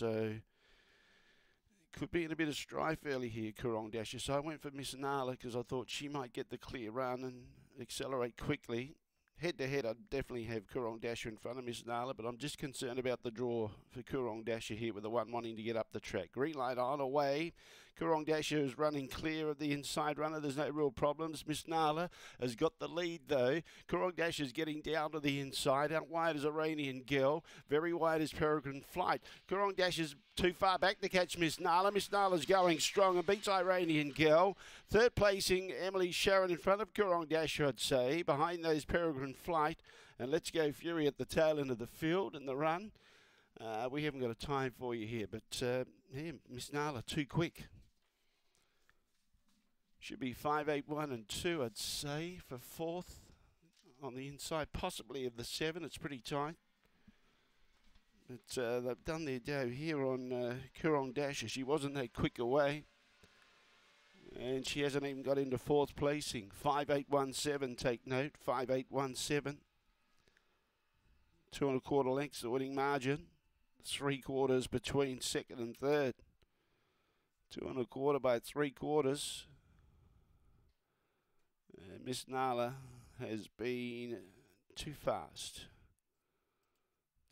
So could be in a bit of strife early here, Coorong Dasher. So I went for Miss Nala because I thought she might get the clear run and accelerate quickly head to head, I'd definitely have Coorong Dasher in front of Miss Nala, but I'm just concerned about the draw for Coorong Dasher here with the one wanting to get up the track. Green light on away. Coorong Dasher is running clear of the inside runner. There's no real problems. Miss Nala has got the lead though. Coorong Dasher is getting down to the inside. Out wide is Iranian Girl. Very wide is Peregrine Flight. Coorong Dasher's too far back to catch Miss Nala. Miss Nala's going strong and beats Iranian Girl. Third placing Emily Sharon in front of Coorong Dash, I'd say. Behind those Peregrine Flight and Let's Go Fury at the tail end of the field in the run. Uh, we haven't got a time for you here, but uh, yeah, Miss Nala too quick. Should be 581 and 2, I'd say, for fourth on the inside, possibly of the seven. It's pretty tight. But uh, they've done their dough here on uh, Coorong. She wasn't that quick away. And she hasn't even got into fourth placing. 5817, take note. 5817. Two and a quarter lengths, the winning margin. Three quarters between second and third. Two and a quarter by three quarters. Miss Nala has been too fast.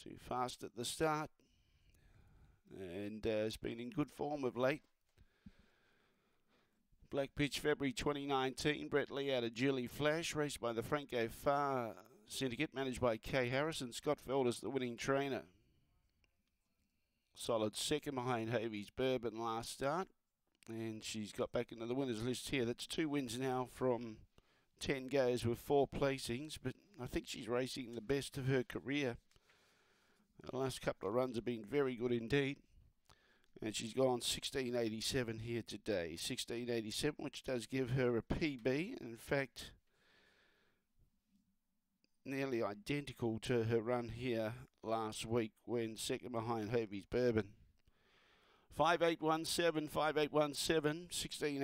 Too fast at the start. And uh, has been in good form of late. Black Pitch February 2019. Brett Lee out of Julie Flash. Raced by the Franco Far Syndicate. Managed by Kay Harrison. Scott Felder's the winning trainer. Solid second behind Havey's Bourbon last start. And she's got back into the winners list here. That's two wins now from 10 goes with four placings. But I think she's racing the best of her career. The last couple of runs have been very good indeed. And she's gone 1687 here today. 1687, which does give her a PB. In fact, nearly identical to her run here last week when second behind Havey's Bourbon. 5817, 5817, 16.